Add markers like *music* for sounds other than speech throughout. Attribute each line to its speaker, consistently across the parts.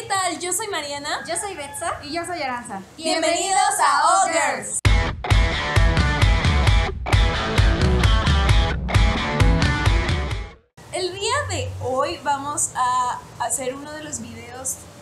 Speaker 1: ¿qué tal? Yo soy Mariana.
Speaker 2: Yo soy Betsa.
Speaker 3: Y yo soy Aranza.
Speaker 1: Bienvenidos a Ogres. El día de hoy vamos a hacer uno de los videos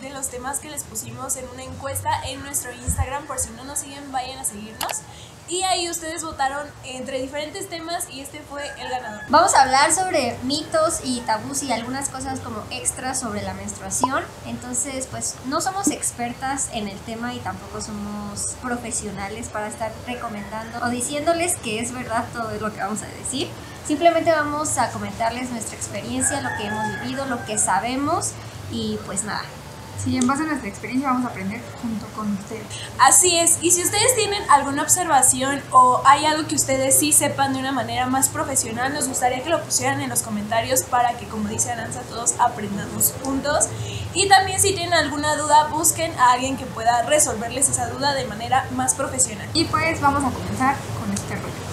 Speaker 1: de los temas que les pusimos en una encuesta en nuestro Instagram. Por si no nos siguen, vayan a seguirnos. Y ahí ustedes votaron entre diferentes temas y este fue el ganador.
Speaker 2: Vamos a hablar sobre mitos y tabús y algunas cosas como extras sobre la menstruación. Entonces, pues no somos expertas en el tema y tampoco somos profesionales para estar recomendando o diciéndoles que es verdad todo lo que vamos a decir. Simplemente vamos a comentarles nuestra experiencia, lo que hemos vivido, lo que sabemos y pues nada,
Speaker 3: Sí, en base a nuestra experiencia vamos a aprender junto con ustedes.
Speaker 1: Así es, y si ustedes tienen alguna observación o hay algo que ustedes sí sepan de una manera más profesional, nos gustaría que lo pusieran en los comentarios para que, como dice Aranza, todos aprendamos juntos. Y también si tienen alguna duda, busquen a alguien que pueda resolverles esa duda de manera más profesional.
Speaker 3: Y pues vamos a comenzar con este rollo.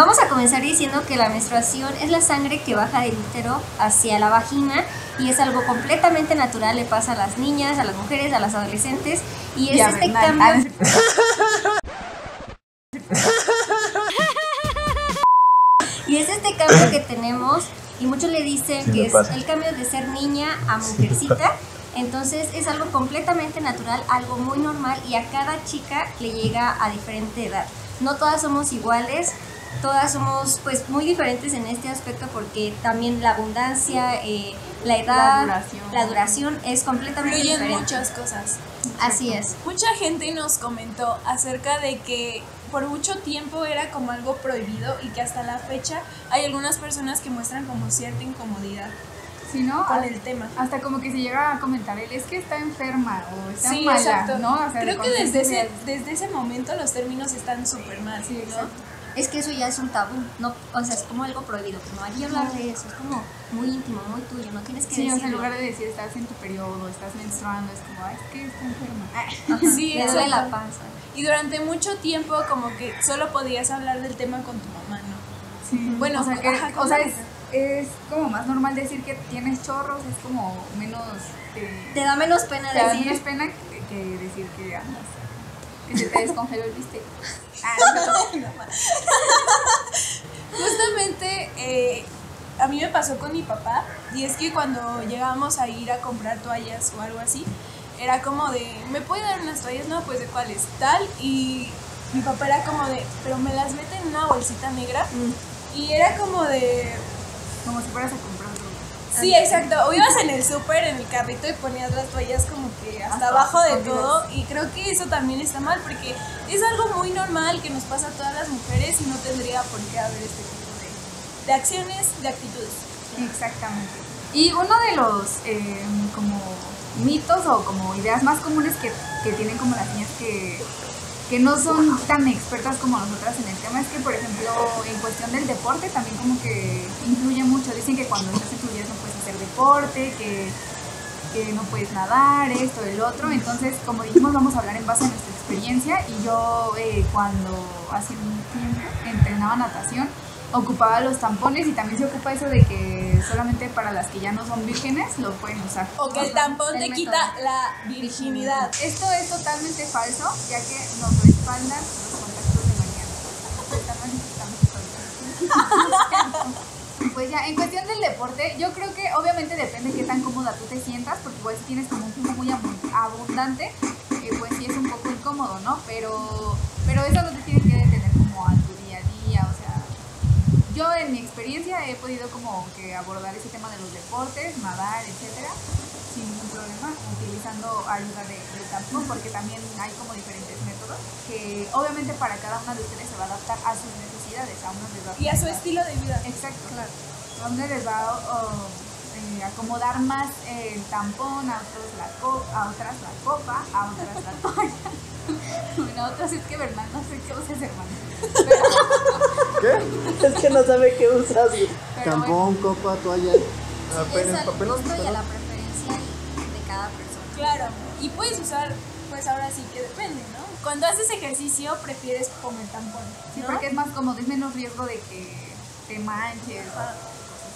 Speaker 2: Vamos a comenzar diciendo que la menstruación es la sangre que baja del útero hacia la vagina y es algo completamente natural, le pasa a las niñas, a las mujeres, a las adolescentes y es
Speaker 3: Y a
Speaker 2: este
Speaker 3: Bernal.
Speaker 2: cambio *laughs* y es este cambio que tenemos y muchos le dicen
Speaker 4: Sí
Speaker 2: que
Speaker 4: me
Speaker 2: es
Speaker 4: pasa.
Speaker 2: el cambio de ser niña a mujercita. *laughs* Entonces es algo completamente natural, algo muy normal y a cada chica le llega a diferente edad. No todas somos iguales, todas somos pues muy diferentes en este aspecto porque también la abundancia, eh, la edad,
Speaker 3: duración.
Speaker 2: la duración es completamente
Speaker 1: Influyen
Speaker 2: diferente.
Speaker 1: muchas cosas.
Speaker 2: Así es.
Speaker 1: Mucha gente nos comentó acerca de que por mucho tiempo era como algo prohibido y que hasta la fecha hay algunas personas que muestran como cierta incomodidad
Speaker 3: Si no,
Speaker 1: con el tema.
Speaker 3: hasta como que se llega a comentar él es que está enferma o está
Speaker 1: Sí,
Speaker 3: mala,
Speaker 1: exacto.
Speaker 3: ¿no? O sea, de
Speaker 1: Creo que desde ese, desde ese momento los términos están súper mal.
Speaker 3: Sí,
Speaker 1: ¿no?
Speaker 3: exacto.
Speaker 2: Es que eso ya es un tabú, no, o sea, es como algo prohibido, que no hay que hablar de eso, es como muy íntimo, muy tuyo, no tienes que
Speaker 3: Sí, o sea, en lugar de decir estás en tu periodo, estás menstruando, es como, "Ay, es que está enferma.
Speaker 2: Ajá, *laughs*
Speaker 1: Sí, *laughs*
Speaker 2: le duele la panza.
Speaker 1: Y durante mucho tiempo como que solo podías hablar del tema con tu mamá, ¿no?
Speaker 3: Sí.
Speaker 1: Bueno,
Speaker 3: o sea, que,
Speaker 1: ajá,
Speaker 3: o sea es, es como más normal decir que tienes chorros, es como menos... eh,
Speaker 2: Te da menos pena
Speaker 3: te da
Speaker 2: decir.
Speaker 3: menos pena que, que decir que andas, que se te descongeló el bistec. *laughs* Ah, no.
Speaker 1: Justamente eh, a mí me pasó con mi papá y es que cuando llegábamos a ir a comprar toallas o algo así, era como de, ¿me puede dar unas toallas? No, pues de cuáles, tal. Y mi papá era como de, pero me las mete en una bolsita negra. Y era como de,
Speaker 3: como si fueras a comprar.
Speaker 1: Sí, exacto. O ibas en el súper, en el carrito y ponías las toallas como que hasta
Speaker 3: Hasta
Speaker 1: abajo de todo. Y creo que eso también está mal porque es algo muy normal que nos pasa a todas las mujeres y no tendría por qué haber este tipo de, de acciones, de actitudes.
Speaker 3: Exactamente. Y uno de los eh, como mitos o como ideas más comunes que, que tienen como las niñas que, que no son tan expertas como nosotras en el tema es que, por ejemplo, en cuestión del deporte también como que influye mucho. Dicen que cuando estás en tu vida no puedes hacer deporte, que, que no puedes nadar, esto, el otro. Entonces, como dijimos, vamos a hablar en base a nuestra experiencia. Y yo eh, cuando hace un tiempo entrenaba natación, ocupaba los tampones y también se ocupa eso de que solamente para las que ya no son vírgenes lo pueden usar.
Speaker 1: O que el tampón te
Speaker 2: método.
Speaker 1: quita la virginidad.
Speaker 3: Esto es totalmente falso, ya que nos respaldan los contactos de mañana. Pues ya, en cuestión del deporte, yo creo que obviamente depende de qué tan cómoda tú te sientas, porque igual si tienes como un flujo muy abu- abundante, eh, pues sí es un poco incómodo, ¿no? Pero, pero eso no te tiene que detener como a tu día a día, o sea, yo en mi experiencia he podido como que abordar ese tema de los deportes, nadar, etcétera, sin ningún problema, utilizando ayuda de, de tampón, porque también hay como diferentes métodos que obviamente para cada una de ustedes se va a adaptar a sus necesidades, a unos les va
Speaker 1: Y a su estilo de vida.
Speaker 3: Exacto, claro. Unos les va a o, eh, acomodar más el tampón, a otros la copa, a otras la copa, a otras la toalla. *laughs* Bueno, a otras es que Bernal no sé qué uses, hermano. Pero,
Speaker 4: ¿Qué? *laughs* Es que no sabe qué usas.
Speaker 3: pero bueno.
Speaker 4: Tampón, copa, toalla. Apenas
Speaker 2: al
Speaker 4: papel
Speaker 2: la preferencia de cada persona.
Speaker 1: Claro. Y puedes usar, pues ahora sí que depende, ¿no? Cuando haces ejercicio prefieres poner tampón.
Speaker 3: Sí,
Speaker 1: ¿no?
Speaker 3: porque es más cómodo, es menos riesgo de que te manches.
Speaker 1: Ajá.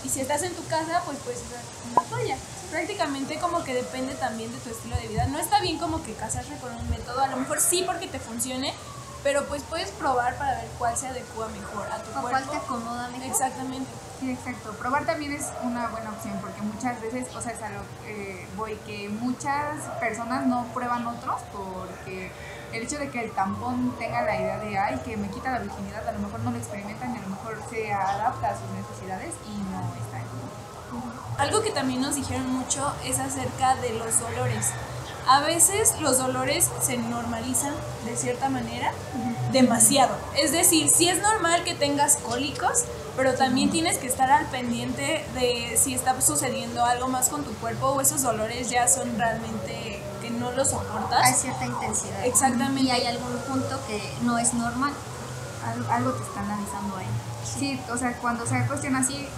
Speaker 1: Y si estás en tu casa, pues puedes usar una toalla. prácticamente como que depende también de tu estilo de vida. No está bien como que casarse con un método, a lo mejor sí porque te funcione, pero pues puedes probar para ver cuál se adecua mejor a tu
Speaker 2: O cuál
Speaker 1: cuerpo.
Speaker 2: te acomoda mejor.
Speaker 1: Exactamente.
Speaker 3: Sí, exacto. Probar también es una buena opción porque muchas veces, o sea, es a lo que voy que muchas personas no prueban otros porque el hecho de que el tampón tenga la idea de, ay, que me quita la virginidad, a lo mejor no lo experimentan y a lo mejor se adapta a sus necesidades y no está bien.
Speaker 1: Algo que también nos dijeron mucho es acerca de los dolores. A veces los dolores se normalizan de cierta manera demasiado. Es decir, sí es normal que tengas cólicos, pero también tienes que estar al pendiente de si está sucediendo algo más con tu cuerpo o esos dolores ya son realmente que no los
Speaker 2: Hay
Speaker 1: soportas.
Speaker 2: cierta intensidad.
Speaker 1: Exactamente.
Speaker 2: Y hay algún punto que no es normal.
Speaker 3: Algo, algo te están avisando ahí. Sí, o sea, cuando se cuestiona así, eh,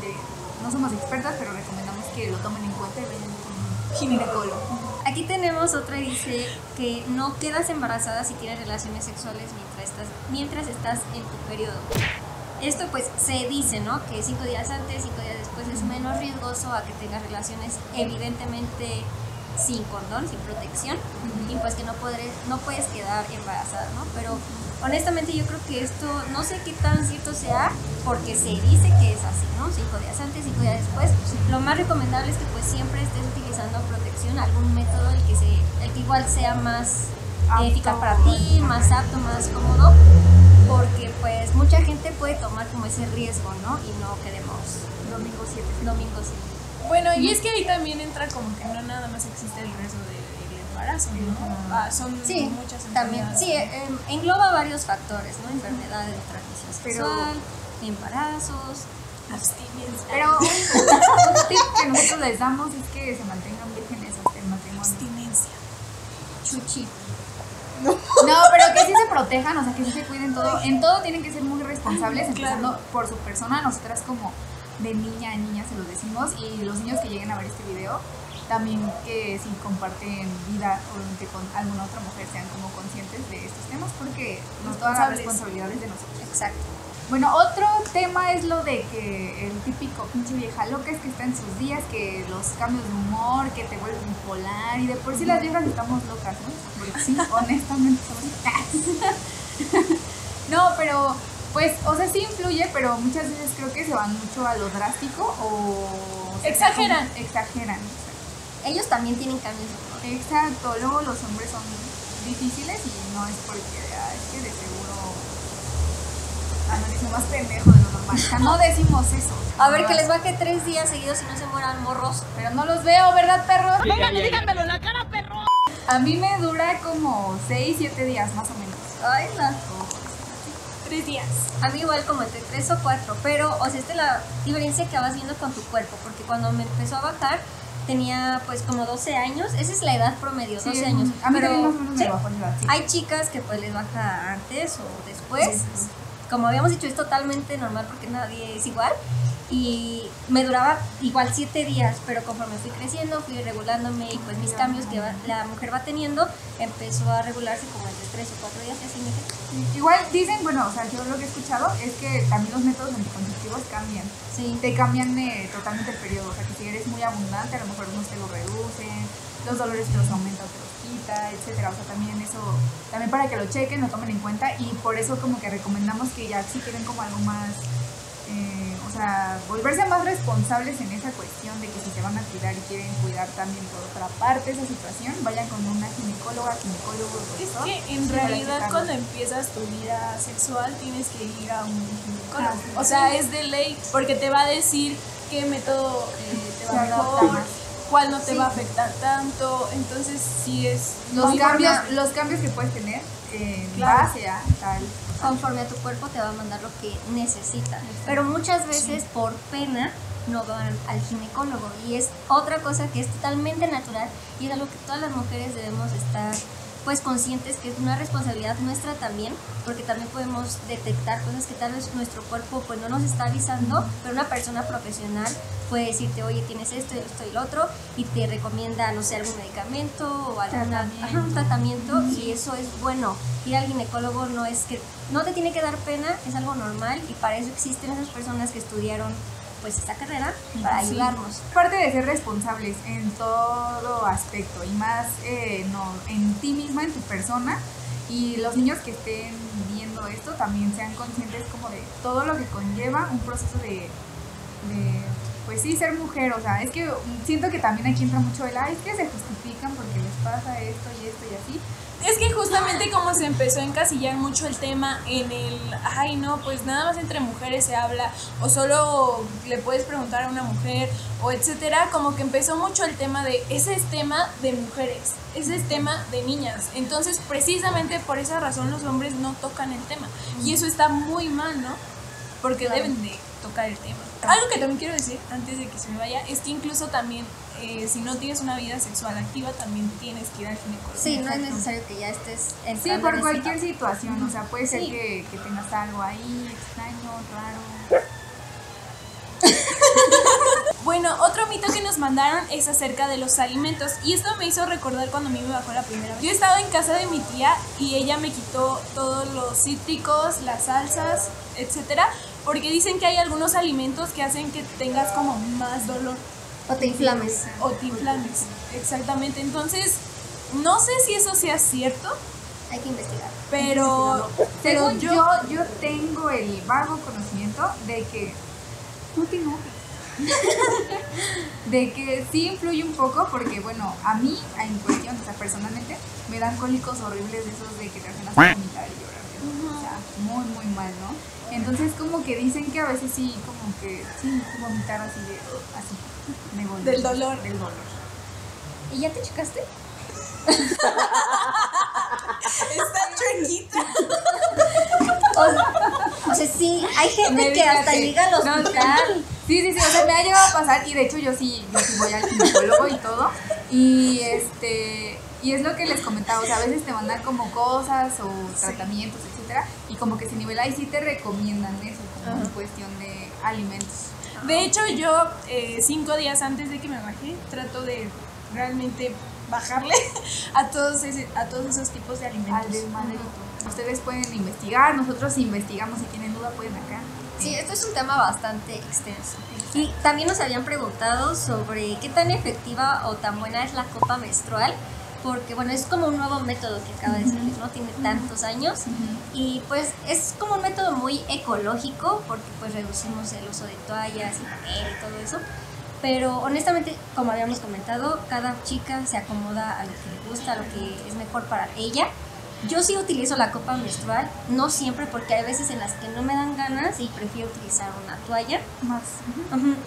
Speaker 3: de- no somos expertas, pero recomendamos que lo tomen en cuenta y vayan con un ginecólogo.
Speaker 2: Aquí tenemos otra dice que no quedas embarazada si tienes relaciones sexuales mientras estás, mientras estás en tu periodo. Esto pues se dice, ¿no? Que cinco días antes, cinco días después es menos riesgoso a que tengas relaciones evidentemente sin condón, sin protección, y pues que no, podré, no puedes quedar embarazada, ¿no? Pero honestamente yo creo que esto no sé qué tan cierto sea, porque se dice que es así, ¿no? Cinco días antes, cinco días después. Lo más recomendable es que pues siempre estés utilizando protección, algún método el que, se, el que igual sea más
Speaker 3: Apto.
Speaker 2: eficaz para ti, más apto, más cómodo, porque pues mucha gente puede tomar como ese riesgo, ¿no? Y no queremos
Speaker 3: Domingo 7.
Speaker 2: domingos.
Speaker 1: Bueno, y es que ahí también entra como que no nada más existe el riesgo del embarazo, ¿no? Ah, son
Speaker 2: Sí,
Speaker 1: muchas
Speaker 2: también. Sí, eh, engloba varios factores, ¿no? Enfermedades de transmisión
Speaker 3: Pero-
Speaker 2: sexual, embarazos.
Speaker 1: Abstinencia.
Speaker 3: Pero un, un tip que nosotros les damos es que se mantengan vírgenes hasta el matrimonio.
Speaker 1: Abstinencia.
Speaker 2: Chuchi.
Speaker 3: No, pero que sí se protejan, o sea, que sí se cuiden todo. En todo tienen que ser muy responsables, empezando por su persona. Nosotras como de niña a niña se los decimos y los niños que lleguen a ver este video también que si comparten vida obviamente con alguna otra mujer sean como conscientes de estos temas porque no toda la
Speaker 1: Responsables.
Speaker 3: responsabilidad es de nosotros.
Speaker 2: Exacto.
Speaker 3: Bueno, otro tema es lo de que el típico pinche vieja loca es que está en sus días, que los cambios de humor, que te vuelves bipolar y de por sí las viejas estamos locas, ¿no? *laughs* Porque sí, honestamente somos *laughs* No, pero pues, o sea, sí influye, pero muchas veces creo que se van mucho a lo drástico o...
Speaker 1: Exageran.
Speaker 3: como- Exageran.
Speaker 2: Ellos también tienen cambios.
Speaker 3: Exacto, luego los hombres son difíciles y no es porque, ah, es que de seguro analizo más pendejo de lo normal. O sea, no decimos eso.
Speaker 2: A ver, que les baje tres días seguidos y no se mueran morros.
Speaker 3: Pero no los veo, ¿verdad, perro?
Speaker 5: Vengan y díganmelo en la cara, perro.
Speaker 3: A mí me dura como 6, 7 días más o menos.
Speaker 2: Ay, la.
Speaker 1: Tres días.
Speaker 2: A mí igual como entre tres o cuatro, pero o sea, esta es la diferencia que vas viendo con tu cuerpo, porque cuando me empezó a bajar tenía pues como 12 años, esa es la edad promedio, 12 años.
Speaker 3: A mí
Speaker 2: pero
Speaker 3: también más o menos
Speaker 2: sí,
Speaker 3: me bajó la edad, sí.
Speaker 2: hay chicas que pues les baja antes o después. Como habíamos dicho, es totalmente normal porque nadie es igual. Y me duraba igual siete días, pero conforme fui creciendo, fui regulándome y pues mis cambios que va- la mujer va teniendo, empezó a regularse como entre tres o cuatro días y así me
Speaker 3: Igual dicen, bueno, o sea, yo lo que he escuchado es que también los métodos anticonceptivos cambian.
Speaker 2: Sí.
Speaker 3: Te cambian eh, totalmente el periodo. O sea, que si eres muy abundante, a lo mejor unos te lo reducen, los dolores te los aumenta o te los etcétera. O sea, también eso, también para que lo chequen, lo tomen en cuenta y por eso como que recomendamos que ya si quieren como algo más, eh, o sea, volverse más responsables en esa cuestión de que si se van a cuidar y quieren cuidar también por otra parte esa situación, vayan con una ginecóloga, ginecólogo,
Speaker 1: Es
Speaker 3: doctor,
Speaker 1: que en realidad cuando empiezas tu vida sexual tienes que ir a un ginecólogo.
Speaker 3: Ah, sí.
Speaker 1: O sea, es de ley porque te va a decir qué método eh, te va
Speaker 3: adapta
Speaker 1: mejor, cuál no te
Speaker 2: Sí.
Speaker 1: va a afectar tanto. Entonces, sí es
Speaker 3: los cambios, los cambios que puedes tener en
Speaker 1: Claro.
Speaker 3: base a tal.
Speaker 2: conforme a tu cuerpo te va a mandar lo que necesita. Pero muchas veces por pena no van al ginecólogo y es otra cosa que es totalmente natural y es algo que todas las mujeres debemos estar pues conscientes que es una responsabilidad nuestra también porque también podemos detectar cosas que tal vez nuestro cuerpo pues no nos está avisando pero una persona profesional puede decirte oye tienes esto esto y lo otro y te recomienda no sé algún medicamento o alguna,
Speaker 3: Tratamiento.
Speaker 2: ajá, un tratamiento y eso es bueno ir al ginecólogo no es que no te tiene que dar pena es algo normal y para eso existen esas personas que estudiaron pues esta carrera para
Speaker 3: Sí.
Speaker 2: ayudarnos.
Speaker 3: Parte de ser responsables en todo aspecto y más eh, no, en ti misma, en tu persona. Y los niños que estén viendo esto también sean conscientes como de todo lo que conlleva un proceso de, de, pues sí, ser mujer. O sea, es que siento que también aquí entra mucho el, ay, es que se justifican porque les pasa esto y esto y así.
Speaker 1: Es que justamente como se empezó a encasillar mucho el tema en el, ay no, pues nada más entre mujeres se habla, o solo le puedes preguntar a una mujer, o etcétera, como que empezó mucho el tema de, ese es tema de mujeres, ese es tema de niñas. Entonces, precisamente por esa razón los hombres no tocan el tema. Y eso está muy mal, ¿no? Porque
Speaker 2: Claro.
Speaker 1: deben de tocar el tema. Algo que también quiero decir, antes de que se me vaya, es que incluso también, eh, si no tienes una vida sexual activa, también tienes que ir al ginecólogo.
Speaker 2: Sí, no es necesario que ya estés
Speaker 3: Sí,
Speaker 2: entrando
Speaker 3: por
Speaker 2: en
Speaker 3: cualquier situación. O sea, puede ser
Speaker 2: Sí.
Speaker 3: que, que tengas algo ahí extraño, raro. *laughs*
Speaker 1: Bueno, otro mito que nos mandaron es acerca de los alimentos y esto me hizo recordar cuando a mí me bajó la primera vez. Yo estaba en casa de mi tía y ella me quitó todos los cítricos, las salsas, etcétera, porque dicen que hay algunos alimentos que hacen que tengas como más dolor
Speaker 2: O te inflames.
Speaker 1: o te inflames. Exactamente. Entonces, no sé si eso sea cierto,
Speaker 2: Hay que investigar.
Speaker 1: pero pero
Speaker 3: Según yo, yo tengo el vago conocimiento de que. No te enojes. *laughs* de que sí influye un poco, porque bueno, a mí, en cuestión, o sea, personalmente, me dan cólicos horribles de esos de que te hacen hasta vomitar y llorar. O sea, muy, muy mal, ¿no? Entonces, como que dicen que a veces sí, como que sí, vomitar así de. así. Me voy.
Speaker 1: Del dolor.
Speaker 3: Del dolor.
Speaker 2: ¿Y ya te checaste?
Speaker 1: está chuequita. *laughs*
Speaker 2: O, o sea, sí, hay gente que hasta llega al
Speaker 3: No,
Speaker 2: hospital.
Speaker 3: Sí, sí, sí, o sea, me ha llegado a pasar y de hecho yo sí, yo sí voy al ginecólogo y todo. Y este, y es lo que les comentaba, o sea, a veces te mandan como cosas o tratamientos, etcétera, y como que se nivela y sí te recomiendan eso, como en cuestión de alimentos.
Speaker 1: De hecho, yo eh, cinco días antes de que me bajé, trato de realmente bajarle *laughs* a todos, ese, a todos esos tipos de alimentos.
Speaker 3: Al desmadrito. Ustedes pueden investigar, nosotros investigamos, si tienen duda pueden acá.
Speaker 2: Sí, esto es un tema bastante extenso. Y también nos habían preguntado sobre qué tan efectiva o tan buena es la copa menstrual, porque bueno, es como un nuevo método que acaba de salir, no tiene tantos años. Y pues es como un método muy ecológico porque pues reducimos el uso de toallas y papel y todo eso. Pero honestamente, como habíamos comentado, cada chica se acomoda a lo que le gusta, a lo que es mejor para ella. Yo sí utilizo la copa menstrual, no siempre porque hay veces en las que no me dan ganas y prefiero utilizar una toalla.
Speaker 3: Más.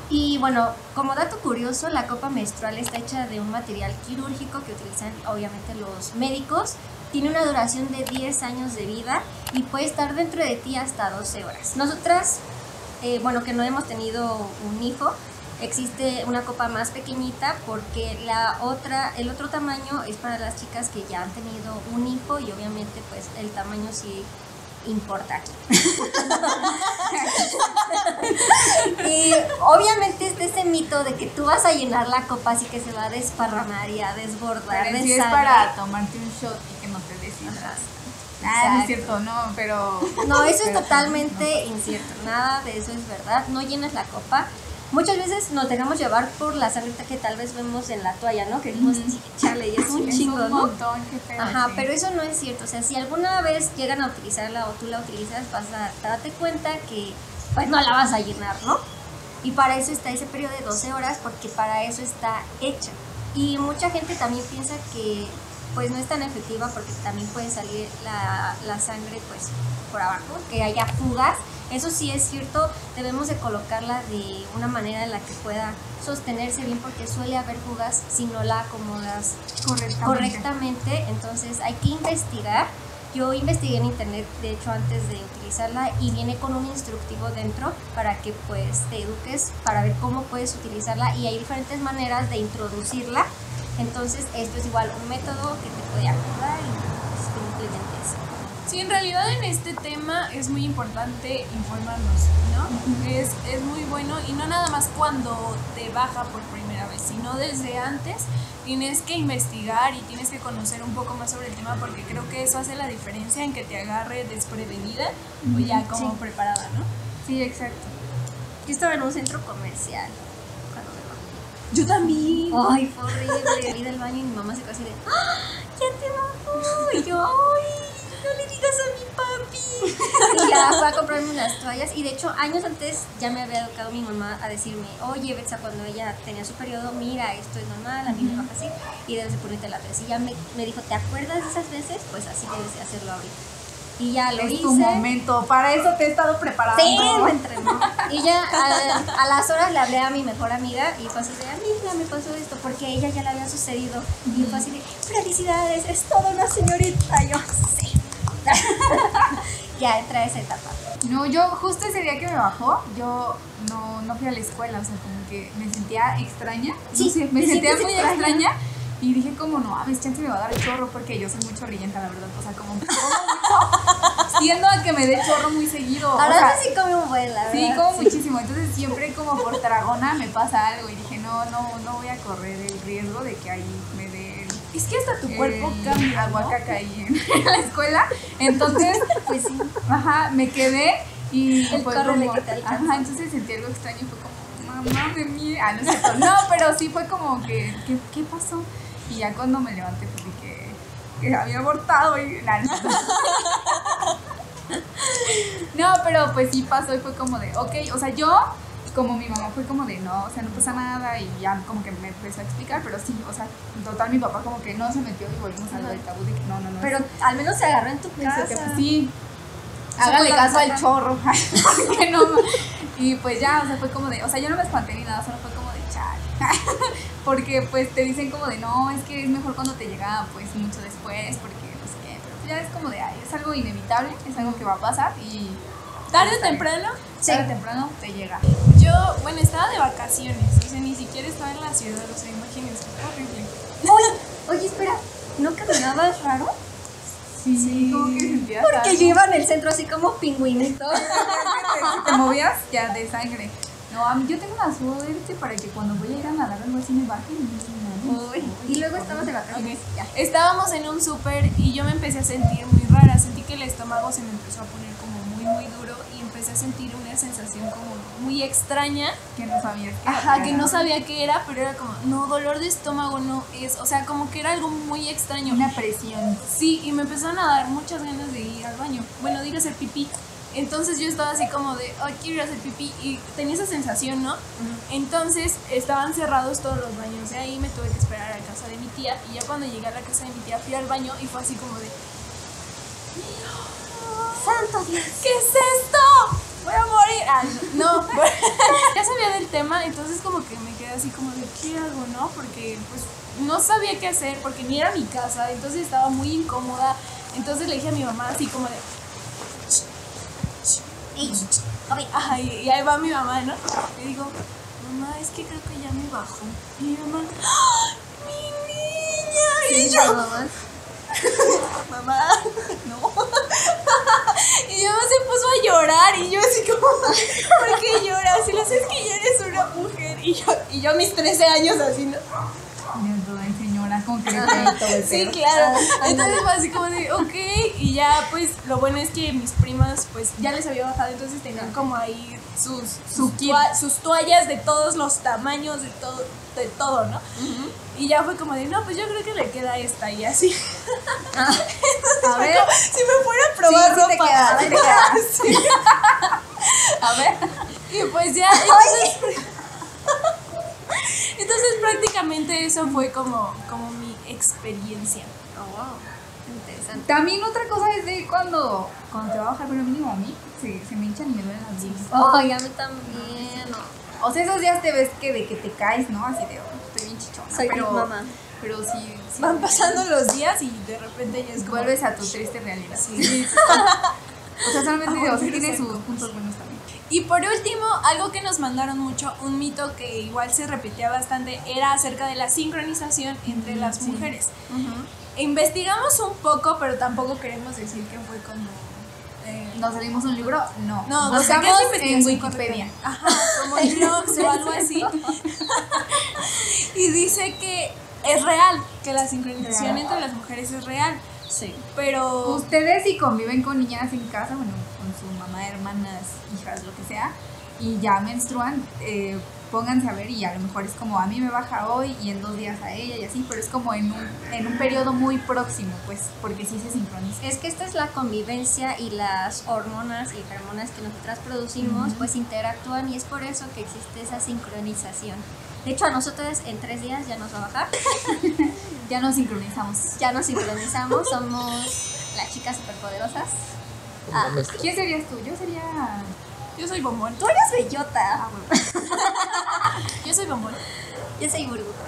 Speaker 2: Y bueno, como dato curioso, la copa menstrual está hecha de un material quirúrgico que utilizan obviamente los médicos. Tiene una duración de 10 años de vida y puede estar dentro de ti hasta 12 horas. Nosotras, eh, bueno, que no hemos tenido un hijo, existe una copa más pequeñita porque la otra, el otro tamaño es para las chicas que ya han tenido un hijo y obviamente pues el tamaño sí importa aquí. *laughs* y obviamente es de ese mito de que tú vas a llenar la copa así que se va a desparramar y a desbordar
Speaker 3: Pero
Speaker 2: de
Speaker 3: sí es para tomarte un shot y que no te deshidrates. Ah, no es cierto, no, pero...
Speaker 2: No, eso es *laughs* totalmente incierto. Nada de eso es verdad. No llenas la copa. Muchas veces nos dejamos llevar por la sangre que tal vez vemos en la toalla, ¿no? Que
Speaker 3: Ujú.
Speaker 2: "Sí, chale, y es un
Speaker 3: Es
Speaker 2: chingo,
Speaker 3: un
Speaker 2: ¿no?
Speaker 3: montón, qué feo,
Speaker 2: Ajá,
Speaker 3: sí.
Speaker 2: pero eso no es cierto. O sea, si alguna vez llegan a utilizarla o tú la utilizas, vas a darte cuenta que pues no la vas a llenar, ¿no? Y para eso está ese periodo de 12 horas, porque para eso está hecha. Y mucha gente también piensa que pues no es tan efectiva porque también puede salir la, la sangre pues por abajo, que haya fugas. Eso sí es cierto, debemos de colocarla de una manera en la que pueda sostenerse bien porque suele haber fugas si no la acomodas
Speaker 3: Correctamente.
Speaker 2: correctamente, entonces hay que investigar. Yo investigué en internet, de hecho, antes de utilizarla y viene con un instructivo dentro para que pues te eduques para ver cómo puedes utilizarla y hay diferentes maneras de introducirla. Entonces, esto es igual un método que te puede ayudar y pues, simplemente eso.
Speaker 1: Sí, en realidad en este tema es muy importante informarnos, ¿no? es, es muy bueno y no nada más cuando te baja por primera vez, sino desde antes tienes que investigar y tienes que conocer un poco más sobre el tema porque creo que eso hace la diferencia en que te agarre desprevenida o ya como
Speaker 2: Sí.
Speaker 1: preparada, ¿no?
Speaker 3: Sí, exacto.
Speaker 2: Yo estaba en un centro comercial cuando me bajó.
Speaker 1: Yo también.
Speaker 2: Ay, fue horrible. Ir al baño y mi mamá se quedó así de, ¡Ah! ¡Ya te bajó! Y yo, ¡ay! No le digas a mi papi. *laughs* Y ya fue a comprarme unas toallas. Y de hecho, años antes ya me había educado mi mamá a decirme, oye, Betsa, cuando ella tenía su periodo, mira, esto es normal, a mí me baja así. Y debes de ponerte la tres. Y ya me, me dijo, ¿te acuerdas de esas veces? Pues así debes de hacerlo ahorita. Y ya lo
Speaker 3: Es
Speaker 2: hice.
Speaker 3: tu momento. Para eso te he estado preparando.
Speaker 2: Sí, me entrenó. Y ya a, a las horas le hablé a mi mejor amiga y fue así de, amiga, me pasó esto, porque a ella ya le había sucedido. Y fue así de, felicidades, es toda una señorita. Y yo, sí. *laughs* ya entra esa etapa.
Speaker 3: No, yo justo ese día que me bajó, yo no, no fui a la escuela, o sea, como que me sentía extraña.
Speaker 2: Sí,
Speaker 3: no sé, me sentía muy
Speaker 2: extraña.
Speaker 3: extraña. Y dije como, no, a ver, chance me va a dar el chorro porque yo soy muy chorrillenta, la verdad. O sea, como tiendo a que me dé chorro muy seguido. o
Speaker 2: Ahora
Speaker 3: sea,
Speaker 2: sí come un buen, la
Speaker 3: Sí,
Speaker 2: verdad.
Speaker 3: como muchísimo. Entonces siempre como por tragona me pasa algo y dije, no, no, no voy a correr el riesgo de que ahí me dé
Speaker 1: Es que hasta tu
Speaker 3: el
Speaker 1: cuerpo cambia. ¿no?
Speaker 3: aguacaca ahí *laughs* en, la escuela. Entonces,
Speaker 2: Pues sí.
Speaker 3: ajá, me quedé y
Speaker 2: El
Speaker 3: fue como,
Speaker 2: que te alcanza.
Speaker 3: ajá, entonces sentí algo extraño y fue como, mamá de mí, ah, no cierto, no, pero sí fue como que, ¿qué, qué pasó? Y ya cuando me levanté pues vi que, que había abortado y la *laughs* No, pero pues sí pasó y fue como de, ok, o sea, yo, como mi mamá fue como de, no, o sea, no pasa nada y ya como que me empezó a explicar, pero sí, o sea, en total mi papá como que no se metió y volvimos a lo del tabú de que no, no, no.
Speaker 2: Pero al menos se agarró en tu
Speaker 3: Dice
Speaker 2: casa.
Speaker 3: que, pues, sí, hágale caso al chorro, *laughs* porque no, y pues ya, o sea, fue como de, o sea, yo no me espanté ni nada, solo fue como de chale, *laughs* porque pues te dicen como de, no, es que es mejor cuando te llega pues mucho después, porque no sé qué, pero pues, ya es como de, ay, es algo inevitable, es algo que va a pasar y
Speaker 1: Tarde o temprano.
Speaker 3: Tarde o temprano te llega.
Speaker 1: yo, bueno, estaba de vacaciones. O sea, ni siquiera estaba en la ciudad. O sea, imagínense, horrible.
Speaker 2: Oye, *laughs* oye, espera, ¿no caminabas raro?
Speaker 3: Sí, como que
Speaker 2: Porque
Speaker 3: algo.
Speaker 2: yo iba en el centro así como pingüinito. *laughs*
Speaker 3: Te movías ya de sangre. No, a mí yo tengo una suerte para que cuando voy a ir a nadar algo así me baje y me
Speaker 2: Uy, Y luego estabas de vacaciones. Ya.
Speaker 1: Estábamos en un súper y yo me empecé a sentir muy rara. Sentí que el estómago se me empezó a poner como muy, muy duro empecé a sentir una sensación como muy extraña.
Speaker 3: que no sabías que
Speaker 1: Ajá, que no sabía qué era, pero era como, no, dolor de estómago no es. O sea, como que era algo muy extraño.
Speaker 3: una presión.
Speaker 1: Sí, y me empezaron a dar muchas ganas de ir al baño. Bueno, de ir a hacer pipí. Entonces yo estaba así como de, ay, quiero ir a hacer pipí. Y tenía esa sensación, ¿no? Entonces estaban cerrados todos los baños de ahí. Me tuve que esperar a la casa de mi tía. Y ya cuando llegué a la casa de mi tía fui al baño y fue así como de,
Speaker 2: Santo Dios.
Speaker 1: ¿qué es esto? Voy a morir. Ah, no, *laughs* no. *laughs* ya sabía del tema, entonces como que me quedé así como de, ¿qué hago, no? Porque pues no sabía qué hacer, porque ni era mi casa, entonces estaba muy incómoda. Entonces le dije a mi mamá así como de, Ajá, y, ahí va mi mamá, ¿no? Le digo, mamá, es que creo que ya me bajó. Y mi mamá, ¡Ah! ¡mi niña! Y yo,
Speaker 2: mamá. *laughs*
Speaker 1: mamá, no. Y mi mamá se puso a llorar y yo así como, ¿por qué lloras? Y le dice, es que ya eres una mujer. Y yo, y yo a mis 13 años así, ¿no?
Speaker 3: Ay, señora, con que
Speaker 1: Sí, claro. Entonces fue así como de, ok. Y ya, pues, lo bueno es que mis primas, pues, ya les había bajado, entonces tenían como ahí sus, sus, sus toallas de todos los tamaños, de todo, de todo, ¿no? Y ya fue como de, no, pues yo creo que le queda esta y así. *laughs*
Speaker 3: A ver,
Speaker 1: Si me fuera a probar
Speaker 2: Sí, sí te
Speaker 1: ropa.
Speaker 2: queda, sí te queda. *laughs*
Speaker 1: Sí. A ver. Y pues ya, entonces, *laughs* entonces prácticamente eso fue como, como mi experiencia.
Speaker 2: Oh, wow. Interesante.
Speaker 3: también otra cosa es de cuando, cuando te va a bajar, pero mínimo a mí, se, se me hinchan y me duelen las boobies.
Speaker 2: Ay, a mí también. no.
Speaker 3: O sea, esos días te ves que de que te caes, ¿no? Así de, oh, estoy bien chichona.
Speaker 2: Soy
Speaker 3: pero,
Speaker 2: Mama.
Speaker 3: Pero sí, sí
Speaker 1: Van pasando los días y de repente ya es como...
Speaker 3: vuelves a tu triste realidad.
Speaker 1: Sí. *laughs*
Speaker 3: O sea, solamente, o sea, tiene sus puntos buenos también.
Speaker 1: Y por último, algo que nos mandaron mucho, un mito que igual se repetía bastante, era acerca de la sincronización entre las mujeres. Investigamos un poco, pero tampoco queremos decir que fue como...
Speaker 3: ¿Nos salimos un libro? No.
Speaker 1: no, o sea,
Speaker 3: buscamos en Wikipedia.
Speaker 1: Ajá, como blogs o algo así. *laughs* y dice que es real, que la sincronización
Speaker 3: Real.
Speaker 1: entre las mujeres es real.
Speaker 2: Sí.
Speaker 1: Pero...
Speaker 3: Ustedes si conviven con niñas en casa, bueno, con su mamá, hermanas, hijas, lo que sea, y ya menstruan, eh, pónganse a ver y a lo mejor es como a mí me baja hoy y en dos días a ella y así, pero es como en un, en un periodo muy próximo, pues, porque sí se sincroniza.
Speaker 2: Es que esta es la convivencia y las hormonas y hormonas que nosotras producimos pues interactúan y es por eso que existe esa sincronización. De hecho a nosotras en tres días ya nos va a bajar, *laughs*
Speaker 3: Ya nos sincronizamos.
Speaker 2: ya nos sincronizamos, somos las chicas superpoderosas. Ah,
Speaker 3: ¿Quién serías tú? Yo sería...
Speaker 1: Yo soy bombón.
Speaker 2: tú eres bellota. *laughs*
Speaker 1: Yo soy bombón.
Speaker 2: Yo soy burbuja.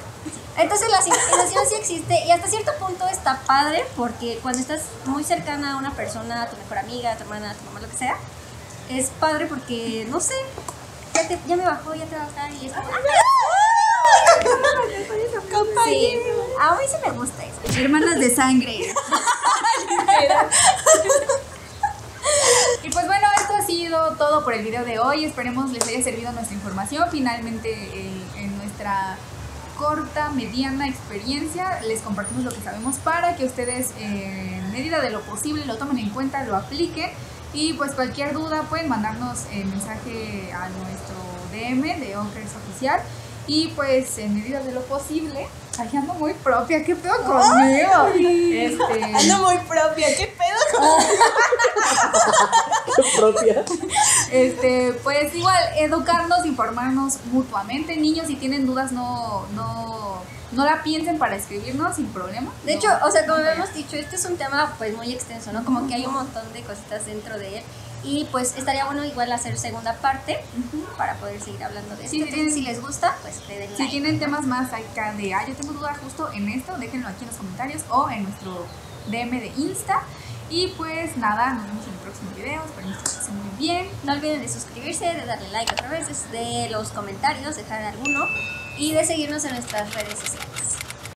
Speaker 2: Entonces la sincronización sí existe y hasta cierto punto está padre porque cuando estás muy cercana a una persona, a tu mejor amiga, a tu hermana, a tu mamá, lo que sea, es padre porque, no sé, ya, te- ya me bajó, ya te va a bajar y es como... Sí, a mí sí me gusta eso.
Speaker 3: Hermanas de sangre. *laughs* *laughs* Y pues bueno, sido todo por el video de hoy. Esperemos les haya servido nuestra información. Finalmente, eh, en nuestra corta, mediana experiencia, les compartimos lo que sabemos para que ustedes, eh, en medida de lo posible, lo tomen en cuenta, lo apliquen. Y pues cualquier duda pueden mandarnos eh, mensaje a nuestro DM de Onkers Oficial. Y pues en medida de lo posible, ay, ando muy propia, ¿qué pedo conmigo? Este,
Speaker 1: Ando muy propia, ¿qué pedo?
Speaker 4: Qué *laughs* propia.
Speaker 3: Este, pues igual, educarnos, informarnos mutuamente. Niños, si tienen dudas, no, no, no la piensen para escribirnos sin problema.
Speaker 2: De
Speaker 3: No,
Speaker 2: hecho, o sea, como
Speaker 3: no
Speaker 2: hemos dicho, este es un tema pues muy extenso, ¿no? Como que hay un montón de cositas dentro de él. Y pues estaría bueno igual hacer segunda parte para poder seguir hablando de esto.
Speaker 3: Sí,
Speaker 2: Entonces,
Speaker 3: sí.
Speaker 2: si les gusta, pues le den
Speaker 3: Si
Speaker 2: like.
Speaker 3: tienen temas más acá de, ah, yo tengo duda justo en esto, déjenlo aquí en los comentarios o en nuestro DM de Insta. Y pues nada, nos vemos en el próximo video. Esperemos que estén muy bien.
Speaker 2: No olviden de suscribirse, de darle like otra vez, de los comentarios, dejar alguno y de seguirnos en nuestras redes sociales.